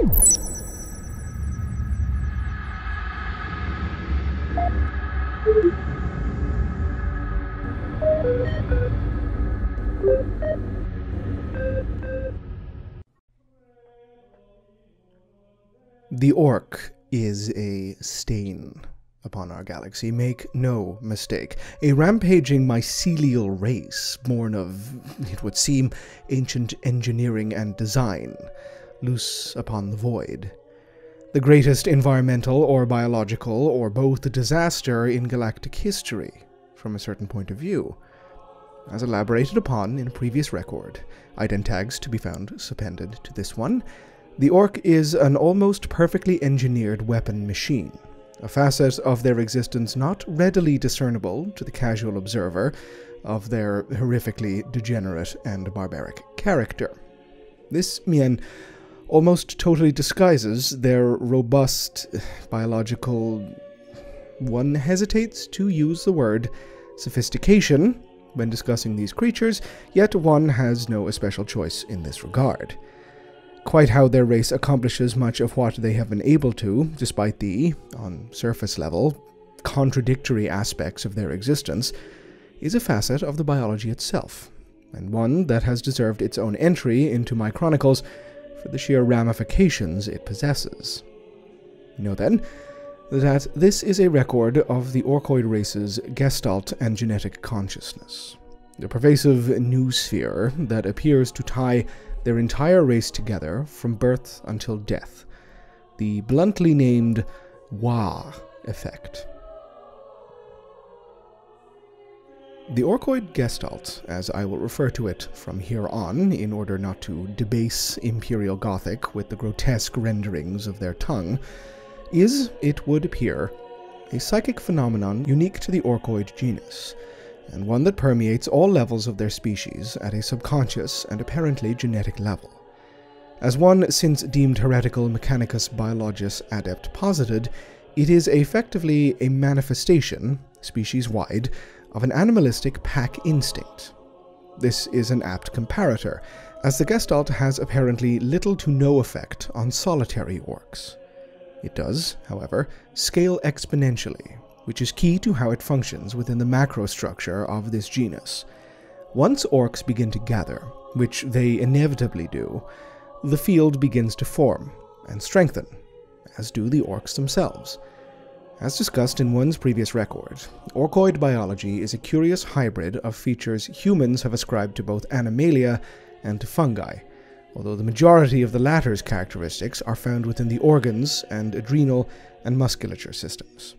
The Ork is a stain upon our galaxy, make no mistake. A rampaging mycelial race, born of, it would seem, ancient engineering and design, loose upon the void. The greatest environmental or biological or both disaster in galactic history, from a certain point of view. As elaborated upon in a previous record, item identags to be found appended to this one, the Ork is an almost perfectly engineered weapon machine, a facet of their existence not readily discernible to the casual observer of their horrifically degenerate and barbaric character. This Mien almost totally disguises their robust biological. One hesitates to use the word sophistication when discussing these creatures, yet one has no especial choice in this regard. Quite how their race accomplishes much of what they have been able to, despite the, on surface level, contradictory aspects of their existence, is a facet of the biology itself, and one that has deserved its own entry into my chronicles for the sheer ramifications it possesses. Know then that this is a record of the Orkoid race's gestalt and genetic consciousness, the pervasive noosphere that appears to tie their entire race together from birth until death, the bluntly named Waaagh effect. The Orkoid Gestalt, as I will refer to it from here on, in order not to debase Imperial Gothic with the grotesque renderings of their tongue, is, it would appear, a psychic phenomenon unique to the Orkoid genus, and one that permeates all levels of their species at a subconscious and apparently genetic level. As one since deemed heretical Mechanicus Biologus adept posited, it is effectively a manifestation, species wide, of an animalistic pack instinct. This is an apt comparator, as the Gestalt has apparently little to no effect on solitary orks. It does, however, scale exponentially, which is key to how it functions within the macrostructure of this genus. Once orks begin to gather, which they inevitably do, the field begins to form and strengthen, as do the orks themselves. As discussed in one's previous record, orkoid biology is a curious hybrid of features humans have ascribed to both animalia and to fungi, although the majority of the latter's characteristics are found within the organs and adrenal and musculature systems.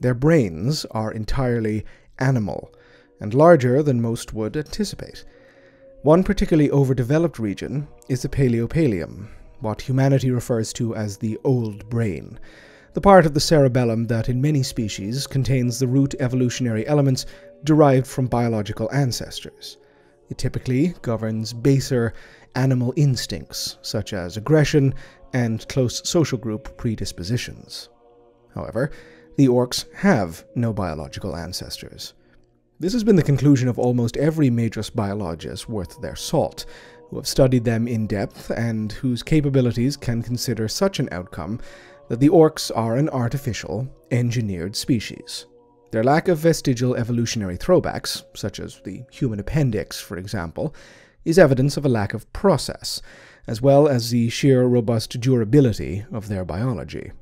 Their brains are entirely animal and larger than most would anticipate. One particularly overdeveloped region is the paleopallium, what humanity refers to as the old brain the part of the cerebellum that in many species contains the root evolutionary elements derived from biological ancestors. It typically governs baser animal instincts, such as aggression and close social group predispositions. However, the orks have no biological ancestors. This has been the conclusion of almost every major biologist worth their salt, who have studied them in depth and whose capabilities can consider such an outcome that the orks are an artificial, engineered species. Their lack of vestigial evolutionary throwbacks, such as the human appendix, for example, is evidence of a lack of process, as well as the sheer robust durability of their biology.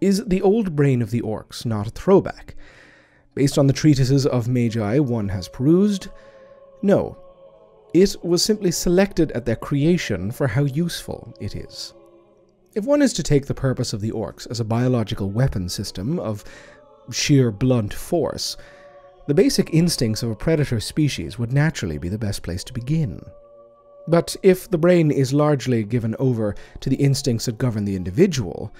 Is the old brain of the orks not a throwback? Based on the treatises of Magi one has perused, no. It was simply selected at their creation for how useful it is. If one is to take the purpose of the orks as a biological weapon system of sheer blunt force, the basic instincts of a predator species would naturally be the best place to begin. But if the brain is largely given over to the instincts that govern the individual,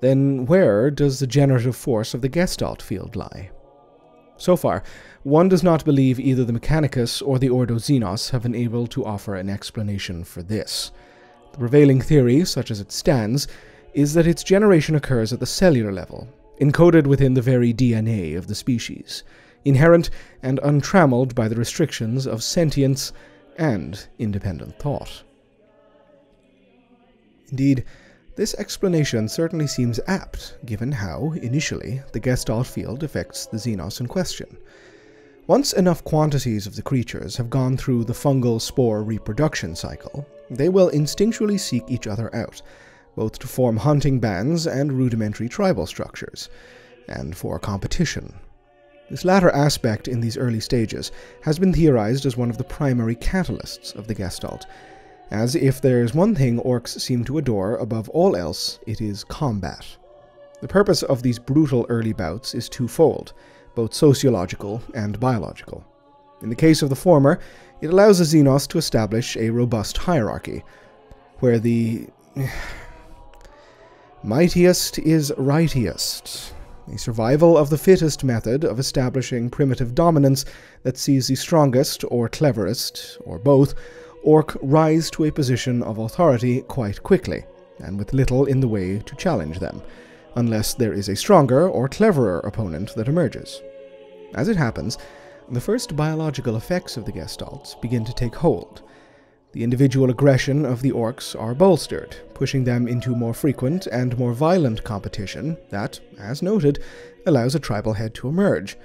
then where does the generative force of the Gestalt field lie? So far, one does not believe either the Mechanicus or the Ordo Xenos have been able to offer an explanation for this. The prevailing theory, such as it stands, is that its generation occurs at the cellular level, encoded within the very DNA of the species, inherent and untrammeled by the restrictions of sentience and independent thought. Indeed, this explanation certainly seems apt, given how, initially, the Gestalt field affects the Xenos in question. Once enough quantities of the creatures have gone through the fungal spore reproduction cycle, they will instinctually seek each other out, both to form hunting bands and rudimentary tribal structures, and for competition. This latter aspect in these early stages has been theorized as one of the primary catalysts of the Gestalt, as if there is one thing orks seem to adore above all else, it is combat. The purpose of these brutal early bouts is twofold both sociological and biological. In the case of the former, it allows the Xenos to establish a robust hierarchy, where the mightiest is rightiest, a survival of the fittest method of establishing primitive dominance that sees the strongest or cleverest, or both, ork rise to a position of authority quite quickly, and with little in the way to challenge them unless there is a stronger or cleverer opponent that emerges. As it happens, the first biological effects of the Gestalts begin to take hold. The individual aggression of the orks are bolstered, pushing them into more frequent and more violent competition that, as noted, allows a tribal head to emerge,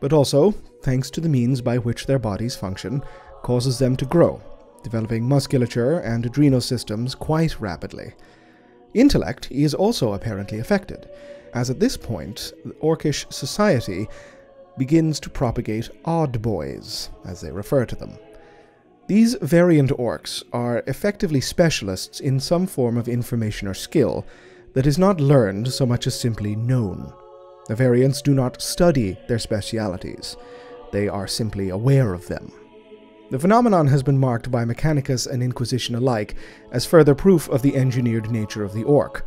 but also, thanks to the means by which their bodies function, causes them to grow, developing musculature and adrenal systems quite rapidly. Intellect is also apparently affected, as at this point, Orkish society begins to propagate odd boys, as they refer to them. These variant orks are effectively specialists in some form of information or skill that is not learned so much as simply known. The variants do not study their specialities, they are simply aware of them. The phenomenon has been marked by Mechanicus and Inquisition alike as further proof of the engineered nature of the ork.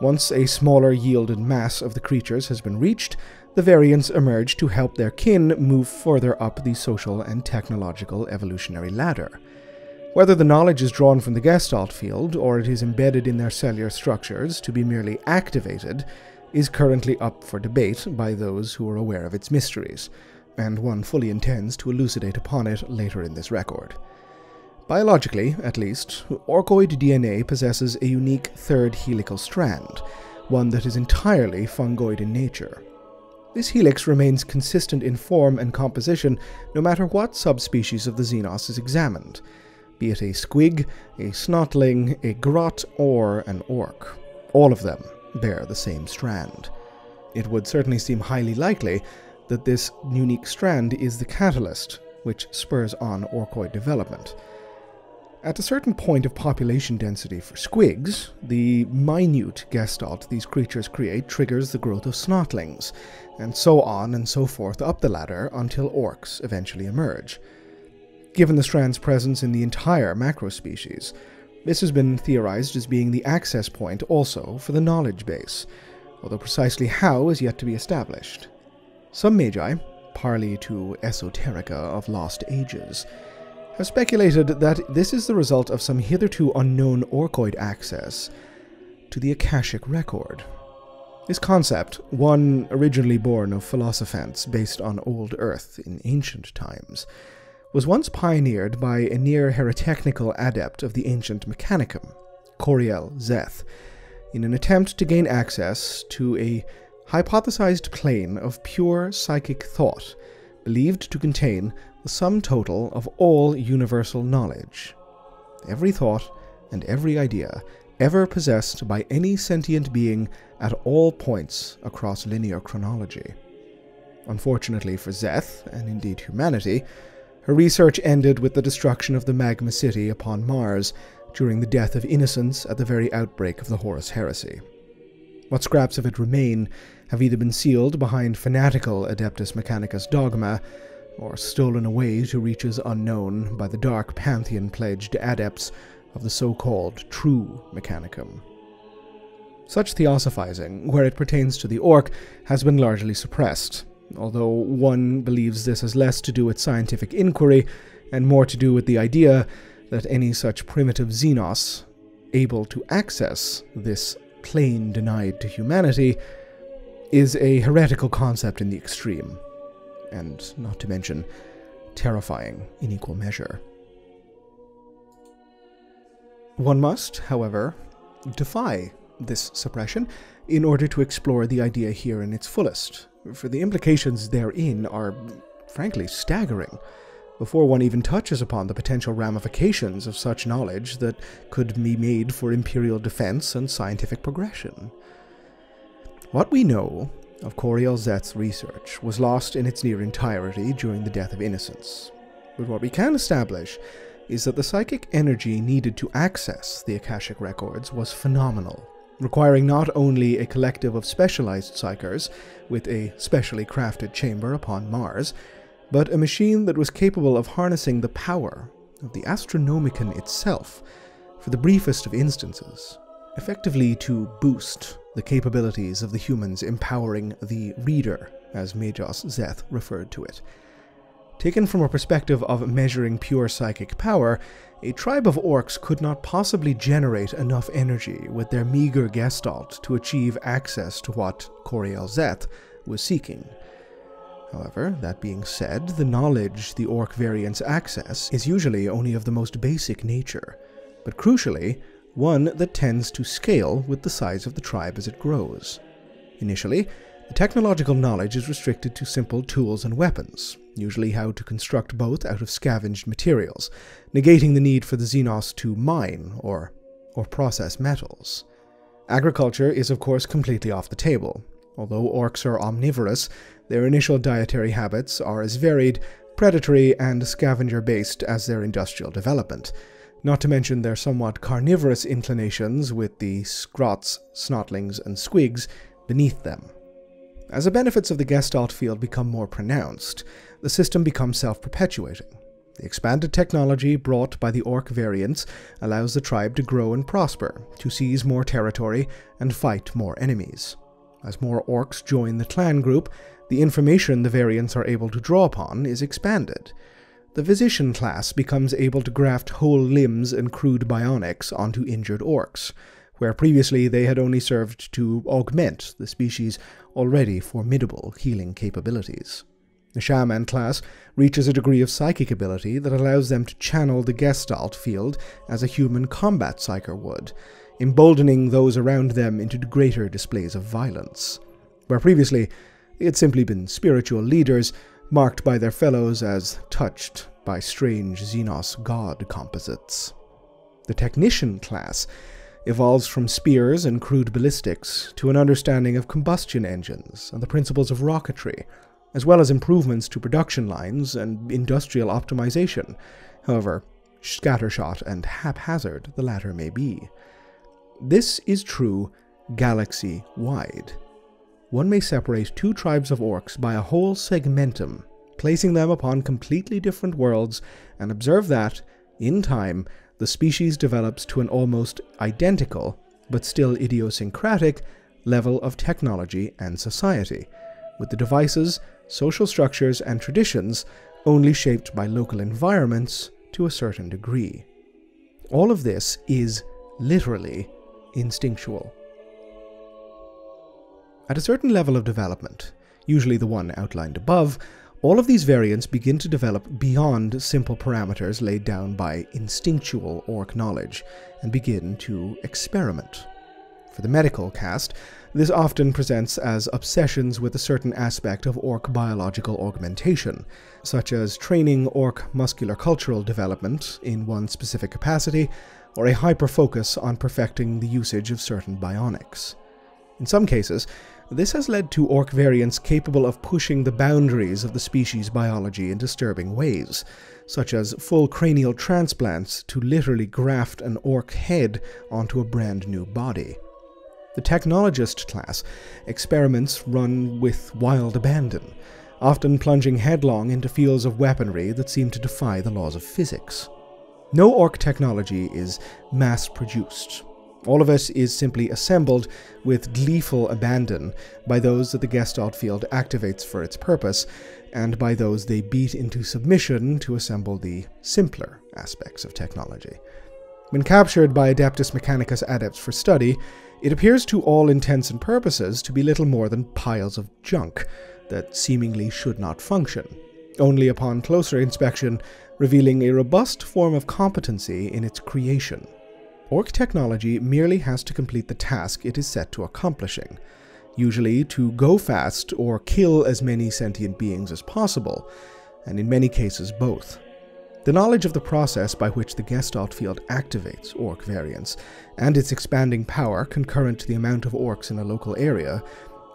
Once a smaller yielded mass of the creatures has been reached, the variants emerge to help their kin move further up the social and technological evolutionary ladder. Whether the knowledge is drawn from the Gestalt field or it is embedded in their cellular structures to be merely activated is currently up for debate by those who are aware of its mysteries and one fully intends to elucidate upon it later in this record. Biologically, at least, orkoid DNA possesses a unique third helical strand, one that is entirely fungoid in nature. This helix remains consistent in form and composition no matter what subspecies of the Xenos is examined, be it a squig, a snotling, a grot, or an ork. All of them bear the same strand. It would certainly seem highly likely that this unique strand is the catalyst which spurs on orkoid development. At a certain point of population density for squigs, the minute gestalt these creatures create triggers the growth of snotlings, and so on and so forth up the ladder until orks eventually emerge. Given the strand's presence in the entire macrospecies, this has been theorized as being the access point also for the knowledge base, although precisely how is yet to be established. Some magi, parley to esoterica of lost ages, have speculated that this is the result of some hitherto unknown orkoid access to the Akashic record. This concept, one originally born of philosophants based on old Earth in ancient times, was once pioneered by a near heretechnical adept of the ancient Mechanicum, Coriel Zeth, in an attempt to gain access to a hypothesized plane of pure psychic thought, believed to contain the sum total of all universal knowledge. Every thought and every idea ever possessed by any sentient being at all points across linear chronology. Unfortunately for Zeth, and indeed humanity, her research ended with the destruction of the Magma City upon Mars during the death of Innocence at the very outbreak of the Horus Heresy. What scraps of it remain have either been sealed behind fanatical Adeptus Mechanicus dogma, or stolen away to reaches unknown by the dark pantheon pledged adepts of the so called true Mechanicum. Such theosophizing, where it pertains to the ork, has been largely suppressed, although one believes this has less to do with scientific inquiry and more to do with the idea that any such primitive xenos, able to access this plane denied to humanity, is a heretical concept in the extreme, and not to mention terrifying in equal measure. One must, however, defy this suppression in order to explore the idea here in its fullest, for the implications therein are, frankly, staggering before one even touches upon the potential ramifications of such knowledge that could be made for imperial defense and scientific progression. What we know of Coriel Zeth's research was lost in its near entirety during the death of Innocence, but what we can establish is that the psychic energy needed to access the Akashic records was phenomenal, requiring not only a collective of specialized psykers with a specially crafted chamber upon Mars, but a machine that was capable of harnessing the power of the Astronomicon itself for the briefest of instances, effectively to boost the capabilities of the humans empowering the reader, as Magos Zeth referred to it. Taken from a perspective of measuring pure psychic power, a tribe of orks could not possibly generate enough energy with their meager gestalt to achieve access to what Coriel Zeth was seeking. However, that being said, the knowledge the ork variants access is usually only of the most basic nature, but crucially, one that tends to scale with the size of the tribe as it grows. Initially, the technological knowledge is restricted to simple tools and weapons, usually how to construct both out of scavenged materials, negating the need for the Xenos to mine or, or process metals. Agriculture is of course completely off the table. Although orks are omnivorous, their initial dietary habits are as varied, predatory, and scavenger based as their industrial development, not to mention their somewhat carnivorous inclinations with the grots, snotlings, and squigs beneath them. As the benefits of the Gestalt field become more pronounced, the system becomes self perpetuating. The expanded technology brought by the Ork variants allows the tribe to grow and prosper, to seize more territory, and fight more enemies. As more orks join the clan group, the information the variants are able to draw upon is expanded. The physician class becomes able to graft whole limbs and crude bionics onto injured orks, where previously they had only served to augment the species' already formidable healing capabilities. The shaman class reaches a degree of psychic ability that allows them to channel the gestalt field as a human combat psyker would, emboldening those around them into greater displays of violence. Where previously they had simply been spiritual leaders, marked by their fellows as touched by strange Xenos god composites. The technician class evolves from spears and crude ballistics to an understanding of combustion engines and the principles of rocketry, as well as improvements to production lines and industrial optimization, however scattershot and haphazard the latter may be. This is true galaxy wide one may separate two tribes of orks by a whole segmentum, placing them upon completely different worlds, and observe that, in time, the species develops to an almost identical, but still idiosyncratic, level of technology and society, with the devices, social structures, and traditions only shaped by local environments to a certain degree. All of this is literally instinctual. At a certain level of development, usually the one outlined above, all of these variants begin to develop beyond simple parameters laid down by instinctual ork knowledge and begin to experiment. For the medical cast, this often presents as obsessions with a certain aspect of ork biological augmentation, such as training ork muscular cultural development in one specific capacity, or a hyper focus on perfecting the usage of certain bionics. In some cases, this has led to ork variants capable of pushing the boundaries of the species' biology in disturbing ways, such as full cranial transplants to literally graft an ork head onto a brand new body. The technologist class experiments run with wild abandon, often plunging headlong into fields of weaponry that seem to defy the laws of physics. No ork technology is mass produced, all of us is simply assembled with gleeful abandon by those that the Gestalt field activates for its purpose, and by those they beat into submission to assemble the simpler aspects of technology. When captured by Adeptus Mechanicus adepts for study, it appears to all intents and purposes to be little more than piles of junk that seemingly should not function, only upon closer inspection revealing a robust form of competency in its creation. Ork technology merely has to complete the task it is set to accomplishing, usually to go fast or kill as many sentient beings as possible, and in many cases both. The knowledge of the process by which the Gestalt field activates Ork variants, and its expanding power concurrent to the amount of Orks in a local area,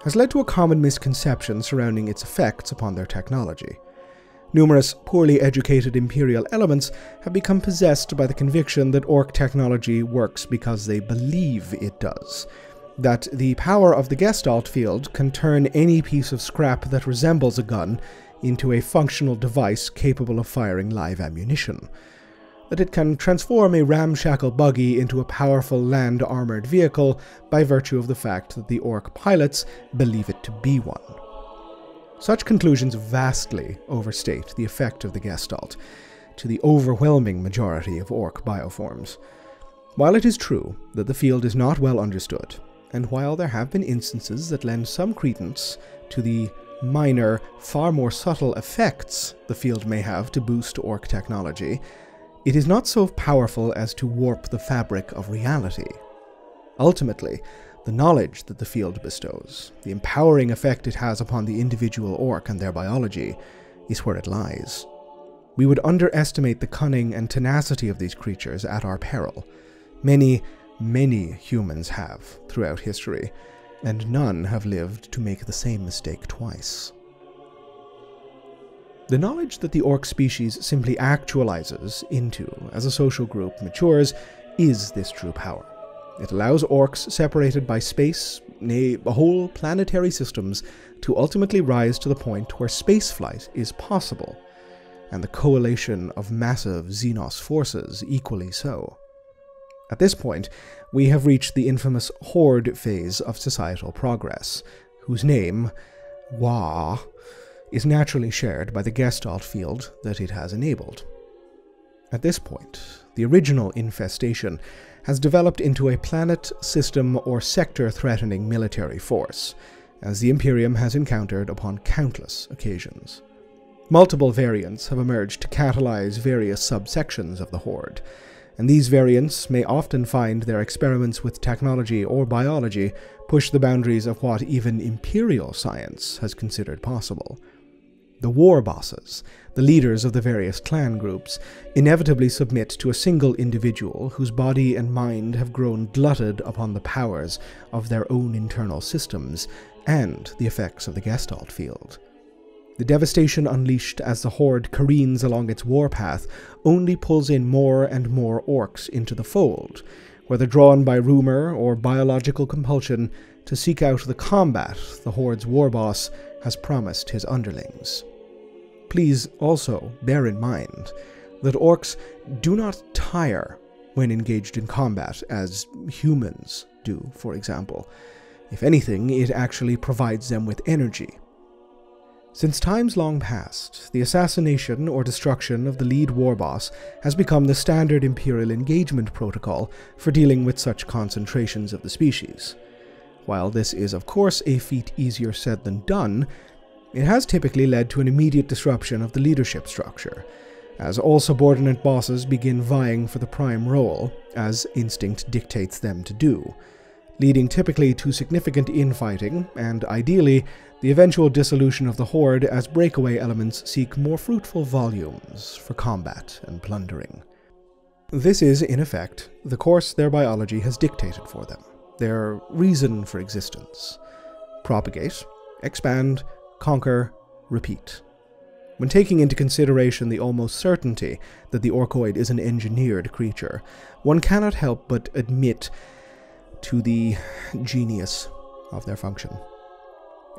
has led to a common misconception surrounding its effects upon their technology. Numerous poorly educated Imperial elements have become possessed by the conviction that Ork technology works because they believe it does. That the power of the Gestalt field can turn any piece of scrap that resembles a gun into a functional device capable of firing live ammunition. That it can transform a ramshackle buggy into a powerful land armored vehicle by virtue of the fact that the Ork pilots believe it to be one. Such conclusions vastly overstate the effect of the Gestalt to the overwhelming majority of Ork bioforms. While it is true that the field is not well understood, and while there have been instances that lend some credence to the minor, far more subtle effects the field may have to boost Ork technology, it is not so powerful as to warp the fabric of reality. Ultimately, the knowledge that the field bestows, the empowering effect it has upon the individual ork and their biology, is where it lies. We would underestimate the cunning and tenacity of these creatures at our peril. Many, many humans have throughout history, and none have lived to make the same mistake twice. The knowledge that the ork species simply actualizes into as a social group matures is this true power. It allows orks separated by space, nay, whole planetary systems, to ultimately rise to the point where spaceflight is possible, and the coalition of massive Xenos forces equally so. At this point, we have reached the infamous Horde phase of societal progress, whose name, Waaagh, is naturally shared by the Gestalt field that it has enabled. At this point, the original infestation has developed into a planet, system, or sector threatening military force, as the Imperium has encountered upon countless occasions. Multiple variants have emerged to catalyze various subsections of the Horde, and these variants may often find their experiments with technology or biology push the boundaries of what even Imperial science has considered possible. The war bosses, the leaders of the various clan groups, inevitably submit to a single individual whose body and mind have grown glutted upon the powers of their own internal systems and the effects of the Gestalt field. The devastation unleashed as the Horde careens along its warpath only pulls in more and more orks into the fold, whether drawn by rumor or biological compulsion to seek out the combat the Horde's war boss has promised his underlings. Please also bear in mind that orks do not tire when engaged in combat as humans do, for example. If anything, it actually provides them with energy. Since times long past, the assassination or destruction of the lead war boss has become the standard Imperial engagement protocol for dealing with such concentrations of the species. While this is, of course, a feat easier said than done, it has typically led to an immediate disruption of the leadership structure, as all subordinate bosses begin vying for the prime role, as instinct dictates them to do, leading typically to significant infighting and, ideally, the eventual dissolution of the Horde as breakaway elements seek more fruitful volumes for combat and plundering. This is, in effect, the course their biology has dictated for them, their reason for existence. Propagate, expand, conquer, repeat. When taking into consideration the almost certainty that the Orkoid is an engineered creature, one cannot help but admit to the genius of their function.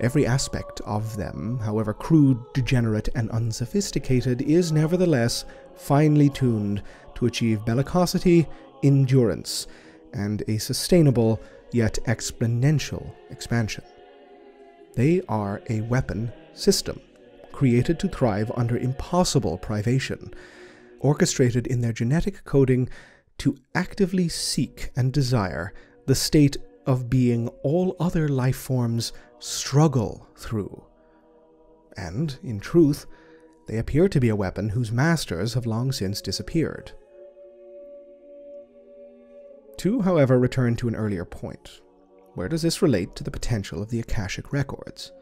Every aspect of them, however crude, degenerate, and unsophisticated, is nevertheless finely tuned to achieve bellicosity, endurance, and a sustainable yet exponential expansion. They are a weapon system, created to thrive under impossible privation, orchestrated in their genetic coding to actively seek and desire the state of being all other life forms struggle through. And, in truth, they appear to be a weapon whose masters have long since disappeared. to, however, return to an earlier point. Where does this relate to the potential of the Akashic records?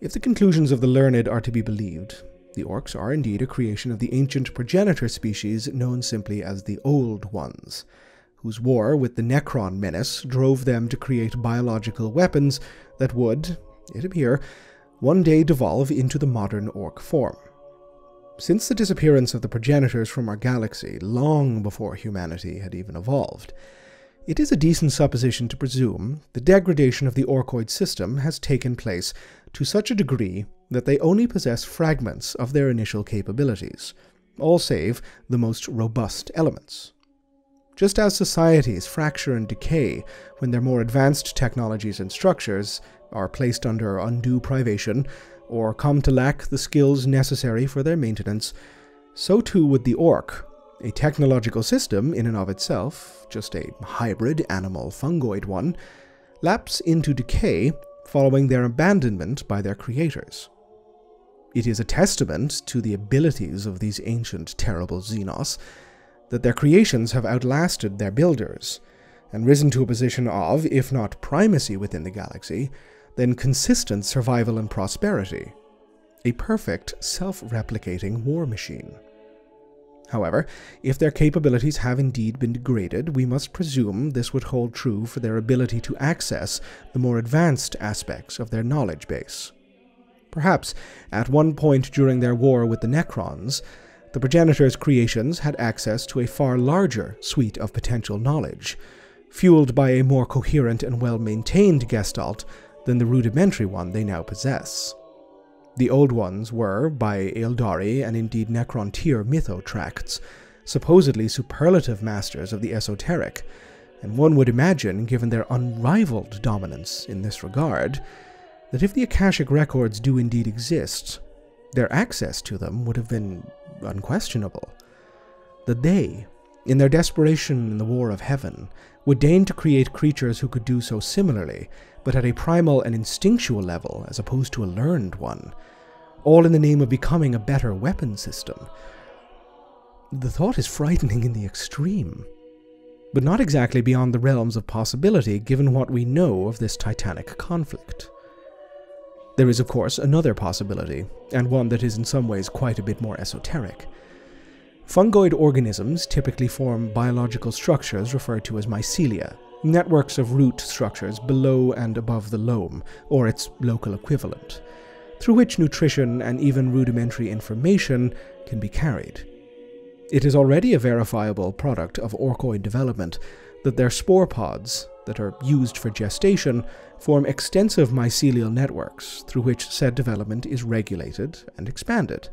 If the conclusions of the learned are to be believed, the orks are indeed a creation of the ancient progenitor species known simply as the Old Ones, whose war with the Necron menace drove them to create biological weapons that would, it appear, one day devolve into the modern ork form. Since the disappearance of the progenitors from our galaxy, long before humanity had even evolved, it is a decent supposition to presume the degradation of the orkoid system has taken place to such a degree that they only possess fragments of their initial capabilities, all save the most robust elements. Just as societies fracture and decay when their more advanced technologies and structures are placed under undue privation or come to lack the skills necessary for their maintenance, so too would the ork, a technological system in and of itself, just a hybrid animal fungoid one, lapse into decay following their abandonment by their creators. It is a testament to the abilities of these ancient terrible Xenos that their creations have outlasted their builders, and risen to a position of, if not primacy within the galaxy, then consistent survival and prosperity. A perfect, self replicating war machine. However, if their capabilities have indeed been degraded, we must presume this would hold true for their ability to access the more advanced aspects of their knowledge base. Perhaps, at one point during their war with the Necrons, the progenitors' creations had access to a far larger suite of potential knowledge, fueled by a more coherent and well maintained gestalt than the rudimentary one they now possess. The old ones were, by Aeldari and indeed Necrontyr mytho tracts, supposedly superlative masters of the esoteric, and one would imagine, given their unrivaled dominance in this regard, that if the Akashic records do indeed exist, their access to them would have been unquestionable. That they, in their desperation in the war of heaven, would deign to create creatures who could do so similarly, but at a primal and instinctual level as opposed to a learned one, all in the name of becoming a better weapon system. The thought is frightening in the extreme, but not exactly beyond the realms of possibility given what we know of this titanic conflict. There is, of course, another possibility, and one that is in some ways quite a bit more esoteric. Fungoid organisms typically form biological structures referred to as mycelia, networks of root structures below and above the loam, or its local equivalent, through which nutrition and even rudimentary information can be carried. It is already a verifiable product of orkoid development that their spore pods, that are used for gestation, form extensive mycelial networks through which said development is regulated and expanded.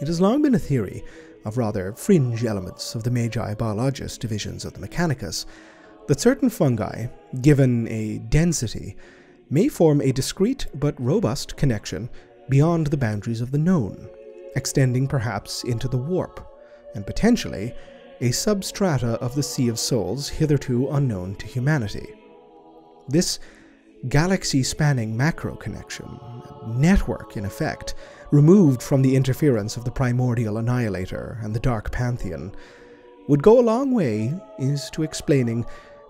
It has long been a theory of rather fringe elements of the Magi Biologus divisions of the Mechanicus that certain fungi, given a density, may form a discrete but robust connection beyond the boundaries of the known, extending perhaps into the warp, and potentially a substrata of the Sea of Souls hitherto unknown to humanity. This galaxy spanning macro connection, network in effect, removed from the interference of the primordial annihilator and the dark pantheon, would go a long way is to explaining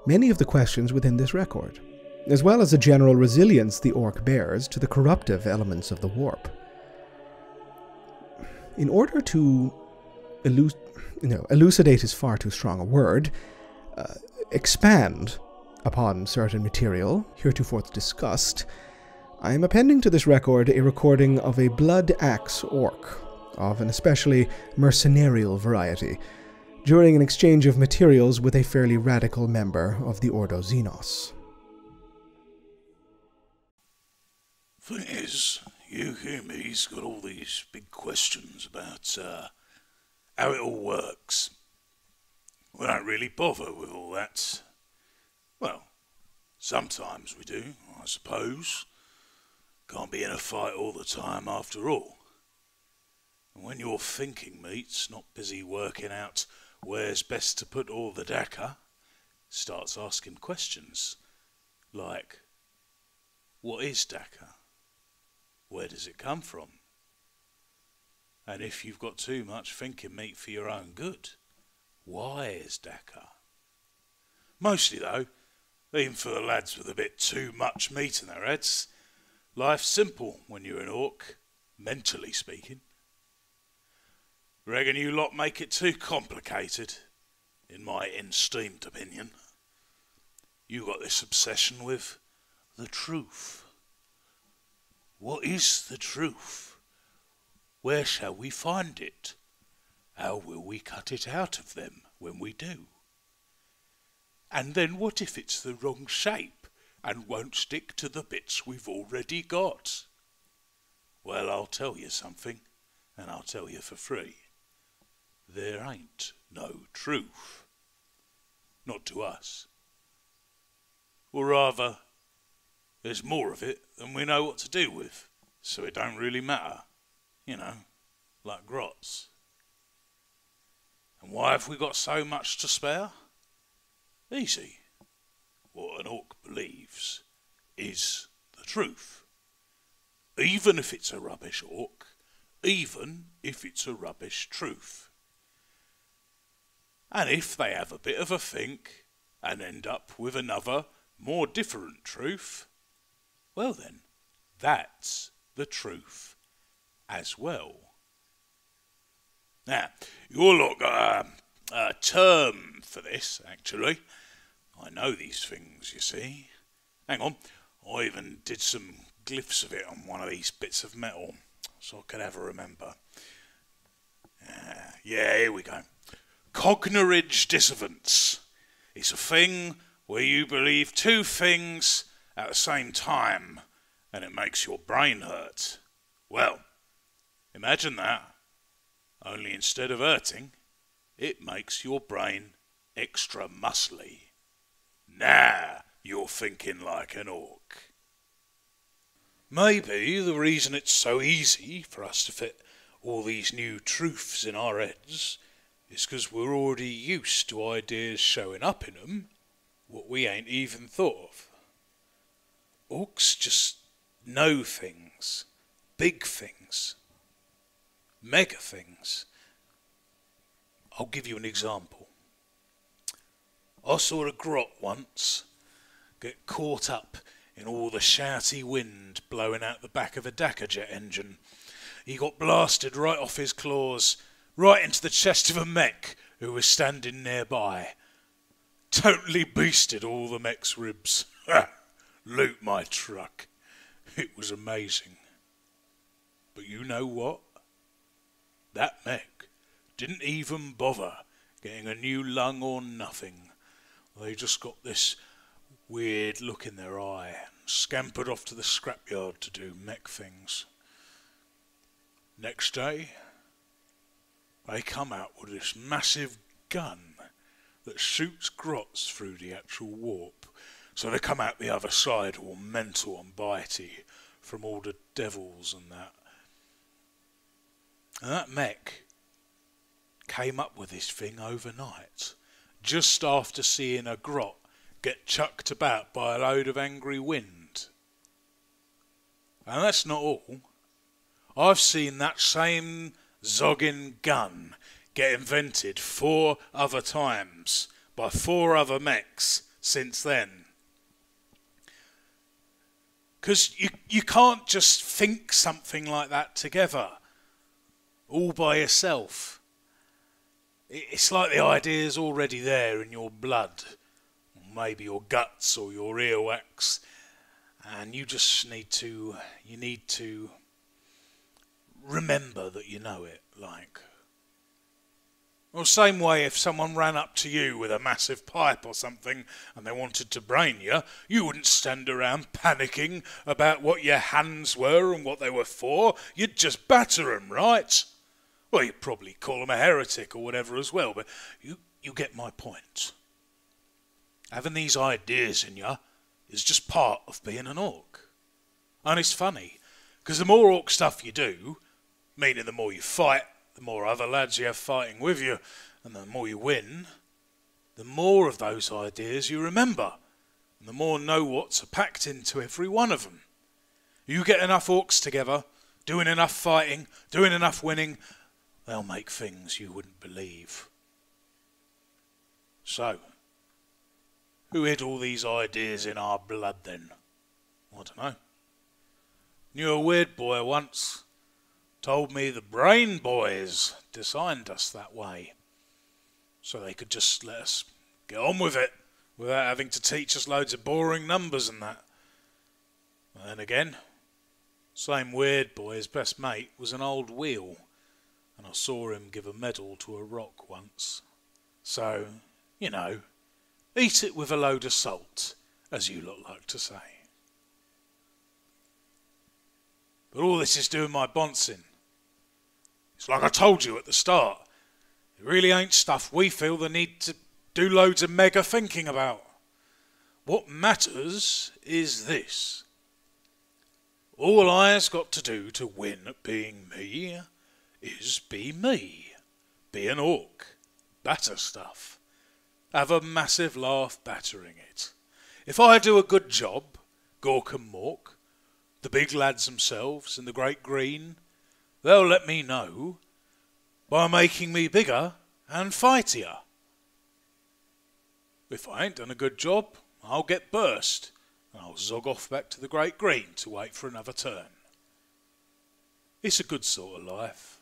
many of the questions within this record, as well as the general resilience the ork bears to the corruptive elements of the warp. In order to elu- no, elucidate is far too strong a word, uh, expand upon certain material heretofore discussed, I am appending to this record a recording of a blood axe ork, of an especially mercenarial variety, during an exchange of materials with a fairly radical member of the Ordo Xenos. Thing is, you hear me, he's got all these big questions about uh, how it all works. We don't really bother with all that. Well, sometimes we do, I suppose. Can't be in a fight all the time after all. And when your thinking meat's not busy working out where's best to put all the Dakka, starts asking questions like, what is Dakka? Where does it come from? And if you've got too much thinking meat for your own good, why is Dakka? Mostly, though, even for the lads with a bit too much meat in their heads, life's simple when you're an ork, mentally speaking. Reckon you lot make it too complicated, in my esteemed opinion. You got this obsession with the truth. What is the truth? Where shall we find it? How will we cut it out of them when we do? And then what if it's the wrong shape and won't stick to the bits we've already got? Well, I'll tell you something, and I'll tell you for free. There ain't no truth. Not to us. Or rather, there's more of it than we know what to do with, so it don't really matter. You know, like grots. And why have we got so much to spare? Easy. What an ork believes is the truth. Even if it's a rubbish ork, even if it's a rubbish truth. And if they have a bit of a think and end up with another, more different truth, well then, that's the truth as well. Now, you all lot got a, a term for this, actually. I know these things, you see. Hang on, I even did some glyphs of it on one of these bits of metal, so I can ever remember. Uh, yeah, here we go. Cognerage dissonance. It's a thing where you believe two things at the same time, and it makes your brain hurt. Well, imagine that. Only instead of hurting, it makes your brain extra muscly. Now you're thinking like an ork. Maybe the reason it's so easy for us to fit all these new truths in our heads is because we're already used to ideas showing up in 'em what we ain't even thought of. Orks just know things, big things, mega things. I'll give you an example. I saw a grot once get caught up in all the shouty wind blowing out the back of a Dakka engine. He got blasted right off his claws, right into the chest of a mek who was standing nearby. Totally beasted all the mek's ribs. Loot my truck. It was amazing. But you know what? That mek didn't even bother getting a new lung or nothing. They just got this weird look in their eye and scampered off to the scrapyard to do mek things. Next day, they come out with this massive gun that shoots grots through the actual warp. So they come out the other side all mental and bitey from all the devils and that. And that mek came up with this thing overnight just after seeing a grot get chucked about by a load of angry wind. And that's not all. I've seen that same Zoggin gun get invented four other times by four other meks since then. Because you, you can't just think something like that together, all by yourself. It's like the idea's already there in your blood, maybe your guts or your earwax, and you just need to you need to remember that you know it. Like, well, same way if someone ran up to you with a massive pipe or something and they wanted to brain you, you wouldn't stand around panicking about what your hands were and what they were for. You'd just batter 'em, right? Well, you'd probably call him a heretic or whatever as well, but you, you get my point. Having these ideas in you is just part of being an ork. And it's funny, because the more ork stuff you do, meaning the more you fight, the more other lads you have fighting with you, and the more you win, the more of those ideas you remember, and the more know what's are packed into every one of them. You get enough orks together, doing enough fighting, doing enough winning, They'll make things you wouldn't believe. So, Who hid all these ideas in our blood then? I don't know. Knew a weird boy once. Told me the brain boys designed us that way. So they could just let us get on with it without having to teach us loads of boring numbers and that. And then again, same weird boy, best mate, was an old wheel, and I saw him give a medal to a rock once. So, you know, eat it with a load of salt, as you look like to say. But all this is doing my bouncing. It's like I told you at the start. It really ain't stuff we feel the need to do loads of mega thinking about. What matters is this. All I has got to do to win at being me is be me. Be an ork. Batter stuff. Have a massive laugh battering it. If I do a good job, Gork and Mork, the big lads themselves and the great green, they'll let me know by making me bigger and fightier. If I ain't done a good job, I'll get burst, and I'll zog off back to the great green to wait for another turn. It's a good sort of life.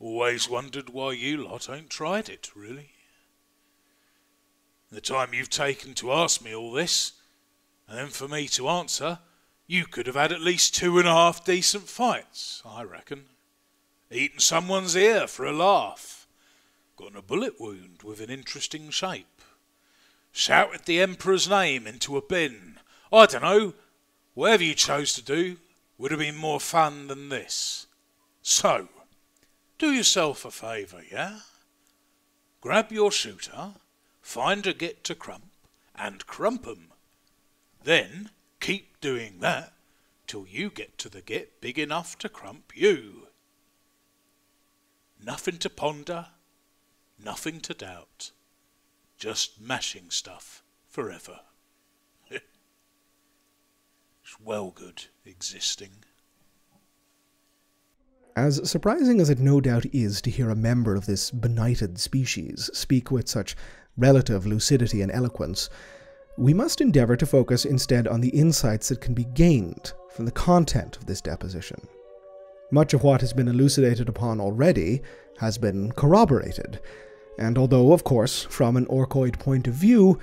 Always wondered why you lot ain't tried it, really. The time you've taken to ask me all this, and then for me to answer, you could have had at least two and a half decent fights, I reckon. Eaten someone's ear for a laugh. Gotten a bullet wound with an interesting shape. Shouted the Emperor's name into a bin. I don't know. Whatever you chose to do would have been more fun than this. So, do yourself a favour, yeah? Grab your shooter, find a git to crump, and crump 'em. Then keep doing that till you get to the git big enough to crump you. Nothing to ponder, nothing to doubt, just mashing stuff forever. it's well good existing. As surprising as it no doubt is to hear a member of this benighted species speak with such relative lucidity and eloquence, we must endeavor to focus instead on the insights that can be gained from the content of this deposition. Much of what has been elucidated upon already has been corroborated, and although, of course, from an orkoid point of view,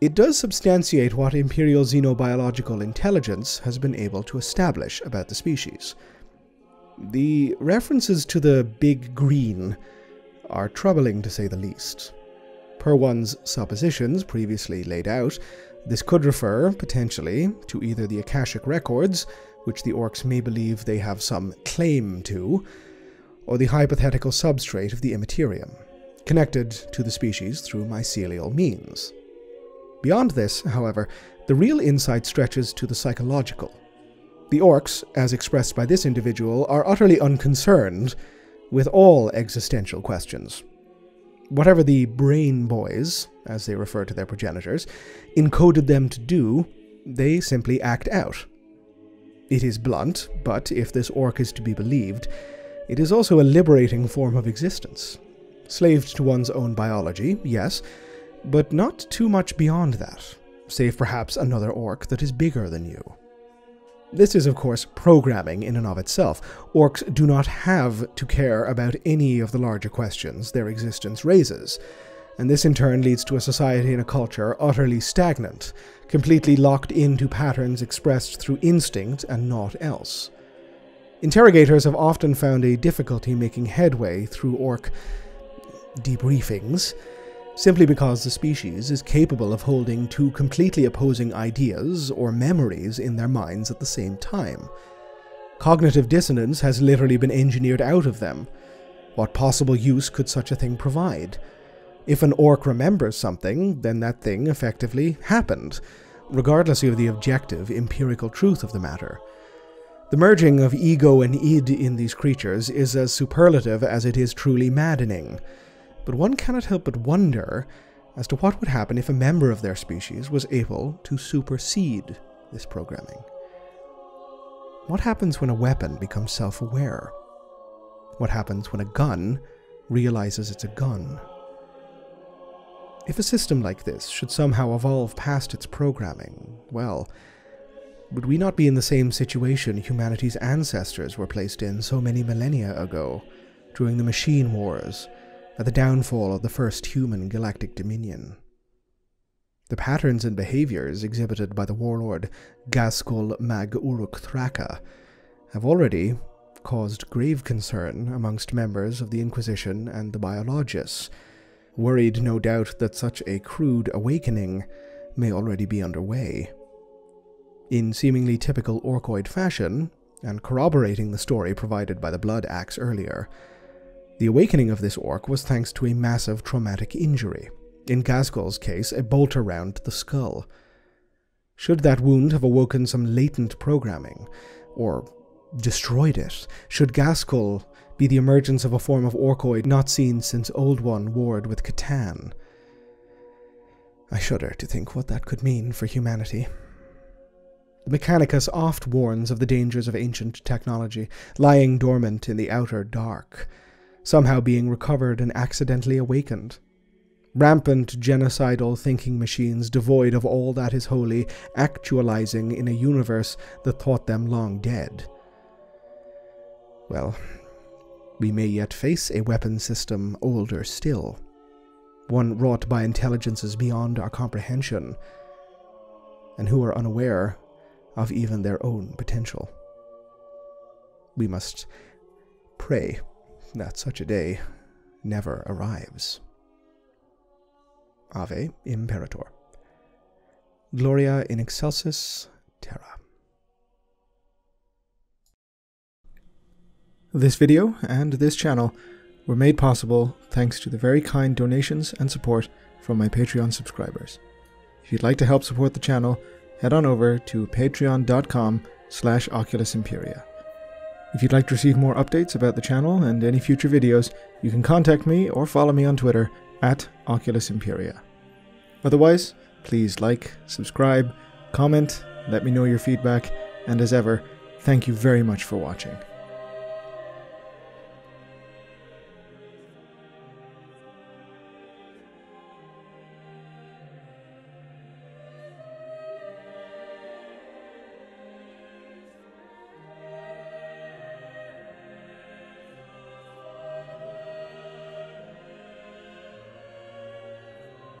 it does substantiate what Imperial xenobiological intelligence has been able to establish about the species. The references to the Big Green are troubling to say the least. Per one's suppositions previously laid out, this could refer, potentially, to either the Akashic records, which the orks may believe they have some claim to, or the hypothetical substrate of the immaterium, connected to the species through mycelial means. Beyond this, however, the real insight stretches to the psychological. The orks, as expressed by this individual, are utterly unconcerned with all existential questions. Whatever the brain boys, as they refer to their progenitors, encoded them to do, they simply act out. It is blunt, but if this ork is to be believed, it is also a liberating form of existence. Slaved to one's own biology, yes, but not too much beyond that, save perhaps another ork that is bigger than you. This is, of course, programming in and of itself. Orks do not have to care about any of the larger questions their existence raises, and this in turn leads to a society and a culture utterly stagnant, completely locked into patterns expressed through instinct and naught else. Interrogators have often found a difficulty making headway through ork debriefings simply because the species is capable of holding two completely opposing ideas or memories in their minds at the same time. Cognitive dissonance has literally been engineered out of them. What possible use could such a thing provide? If an ork remembers something, then that thing effectively happened, regardless of the objective, empirical truth of the matter. The merging of ego and id in these creatures is as superlative as it is truly maddening but one cannot help but wonder as to what would happen if a member of their species was able to supersede this programming. What happens when a weapon becomes self aware? What happens when a gun realizes it's a gun? If a system like this should somehow evolve past its programming, well, would we not be in the same situation humanity's ancestors were placed in so many millennia ago, during the Machine Wars, at the downfall of the first human galactic dominion? The patterns and behaviors exhibited by the warlord Ghazghkull Mag Uruk Thraka have already caused grave concern amongst members of the Inquisition and the Biologis, worried no doubt that such a crude awakening may already be underway. In seemingly typical Orkoid fashion, and corroborating the story provided by the Blood Axe earlier, the awakening of this ork was thanks to a massive traumatic injury in Ghazghkull's case, a bolt around the skull. Should that wound have awoken some latent programming, or destroyed it? Should Ghazghkull be the emergence of a form of orkoid not seen since Old One warred with C'tan? I shudder to think what that could mean for humanity. The Mechanicus oft warns of the dangers of ancient technology, lying dormant in the outer dark, somehow being recovered and accidentally awakened rampant genocidal thinking machines devoid of all that is holy, actualizing in a universe that thought them long dead. Well, we may yet face a weapon system older still, one wrought by intelligences beyond our comprehension, and who are unaware of even their own potential. We must pray that such a day never arrives. Ave Imperator. Gloria in excelsis terra. This video and this channel were made possible thanks to the very kind donations and support from my Patreon subscribers. If you'd like to help support the channel, head on over to patreon.com slash oculusimperia. If you'd like to receive more updates about the channel and any future videos, you can contact me or follow me on Twitter at Oculus Imperia. Otherwise, please like, subscribe, comment, let me know your feedback, and as ever, thank you very much for watching.